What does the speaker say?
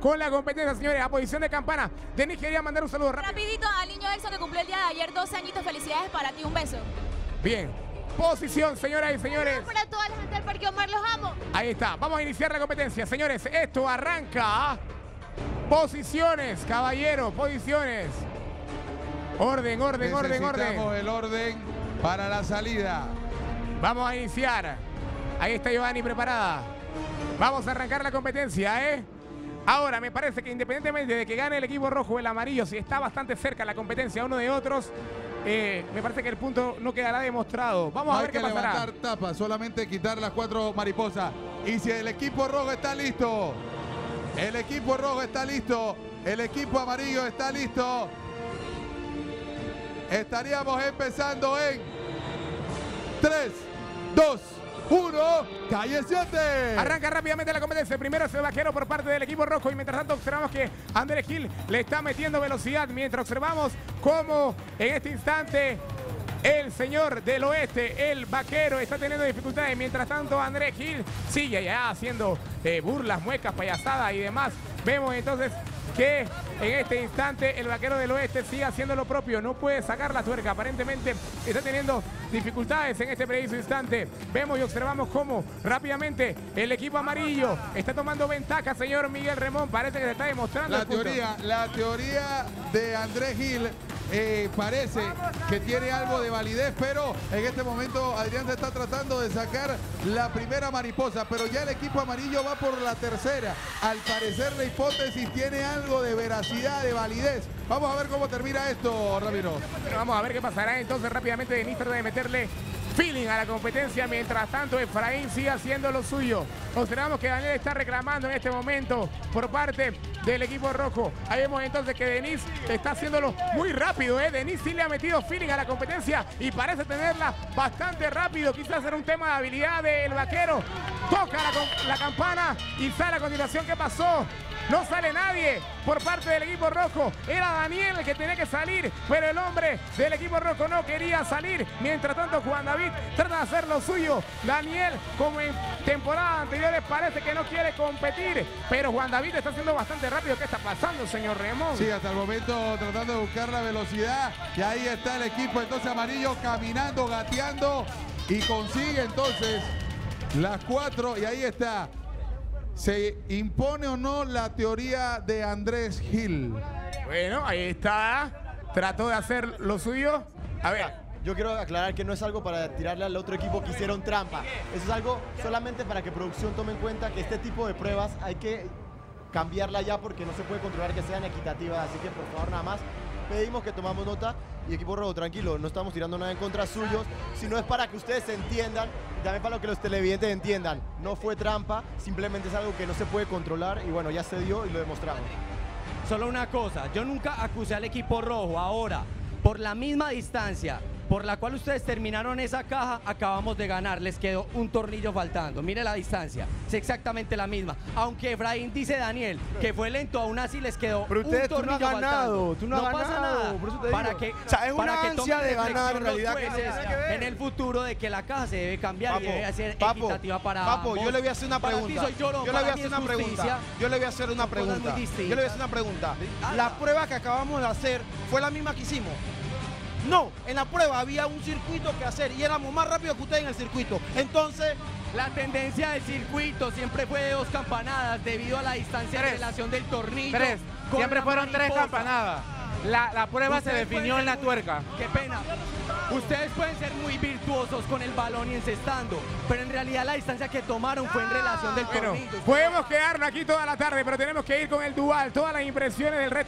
con la competencia, señores. A posición de campana. Denis quería mandar un saludo rápido. Rapidito al niño Elson que cumplió el día de ayer 12 añitos. Felicidades para ti. Un beso. Bien. Posición, señoras y señores. Para toda la gente del Parque Omar, los amo. Ahí está. Vamos a iniciar la competencia, señores. Esto arranca. Posiciones, caballero, posiciones. Orden, orden, orden, orden. Necesitamos el orden para la salida. Vamos a iniciar. Ahí está Giovanni preparada. Vamos a arrancar la competencia, ¿eh? Ahora, me parece que independientemente de que gane el equipo rojo o el amarillo, si está bastante cerca la competencia uno de otros, eh, me parece que el punto no quedará demostrado. Vamos a hay ver que qué pasará. levantar tapas, solamente quitar las cuatro mariposas. Y si el equipo rojo está listo, el equipo rojo está listo, el equipo amarillo está listo, estaríamos empezando en 3, 2, 1, calle 7. Arranca rápidamente la competencia. Primero es el vaquero por parte del equipo rojo. Y mientras tanto observamos que Andrés Gil le está metiendo velocidad. Mientras observamos cómo en este instante el señor del oeste, el vaquero, está teniendo dificultades. Mientras tanto Andrés Gil sigue ya haciendo eh, burlas, muecas, payasadas y demás. Vemos entonces que en este instante el vaquero del oeste sigue haciendo lo propio, no puede sacar la tuerca, aparentemente está teniendo dificultades en este preciso instante. Vemos y observamos cómo rápidamente el equipo amarillo está tomando ventaja, señor Miguel Remón, parece que se está demostrando. La el punto. teoría, la teoría de Andrés Gil eh, parece que tiene algo de validez, pero en este momento Adrián se está tratando de sacar la primera mariposa, pero ya el equipo amarillo va por la tercera. Al parecer la hipótesis tiene algo de veracidad, de validez. Vamos a ver cómo termina esto, Ramiro. Vamos a ver qué pasará entonces rápidamente. Denis trata de meterle feeling a la competencia. Mientras tanto, Efraín sigue haciendo lo suyo. Observamos que Daniel está reclamando en este momento por parte del equipo rojo. Ahí vemos entonces que Denis está haciéndolo muy rápido. ¿eh? Denis sí le ha metido feeling a la competencia y parece tenerla bastante rápido. Quizás era un tema de habilidad del vaquero. Toca la, la campana y sale a continuación. ¿Qué pasó? No sale nadie por parte del equipo rojo. Era Daniel el que tenía que salir, pero el hombre del equipo rojo no quería salir. Mientras tanto, Juan David trata de hacer lo suyo. Daniel, como en temporadas anteriores, parece que no quiere competir. Pero Juan David está haciendo bastante rápido. ¿Qué está pasando, señor Remón? Sí, hasta el momento tratando de buscar la velocidad. Y ahí está el equipo entonces amarillo caminando, gateando y consigue entonces las cuatro. Y ahí está. ¿Se impone o no la teoría de Andrés Gil? Bueno, ahí está. Trató de hacer lo suyo. A ver. Yo quiero aclarar que no es algo para tirarle al otro equipo que hicieron trampa. Eso es algo solamente para que producción tome en cuenta que este tipo de pruebas hay que cambiarla ya porque no se puede controlar que sean equitativas. Así que por favor nada más pedimos que tomamos nota y equipo rojo, tranquilo, no estamos tirando nada en contra suyos, sino es para que ustedes entiendan y también para que los televidentes entiendan. No fue trampa, simplemente es algo que no se puede controlar y bueno, ya se dio y lo demostramos. Solo una cosa, yo nunca acusé al equipo rojo. Ahora, por la misma distancia por la cual ustedes terminaron esa caja, acabamos de ganar. Les quedó un tornillo faltando. Mire la distancia, es exactamente la misma. Aunque Efraín dice Daniel que fue lento, aún así les quedó Pero un tú no has tornillo ganado, faltando. tú no has pasa ganado, nada. por eso te para digo. que, O sea, es para una que ansia de ganar, en realidad, los que no ver. en el futuro de que la caja se debe cambiar y debe ser Papo, equitativa para Papo, ambos. yo le voy a hacer una Para ti pregunta. soy llorón, yo le voy a hacer una pregunta. Yo le voy a hacer una pregunta. Yo le voy a hacer una pregunta. La prueba que acabamos de hacer fue la misma que hicimos. No, en la prueba había un circuito que hacer y éramos más rápidos que ustedes en el circuito. Entonces, La tendencia del circuito siempre fue de dos campanadas debido a la distancia de relación del tornillo. Tres. Siempre fueron tres campanadas. La, la prueba se definió en la muy- tuerca. Qué pena. Ustedes pueden ser muy virtuosos con el balón y encestando, pero en realidad la distancia que tomaron fue en relación del Bueno, tornillo. podemos quedarnos aquí toda la tarde, pero tenemos que ir con el dual. Todas las impresiones del resto.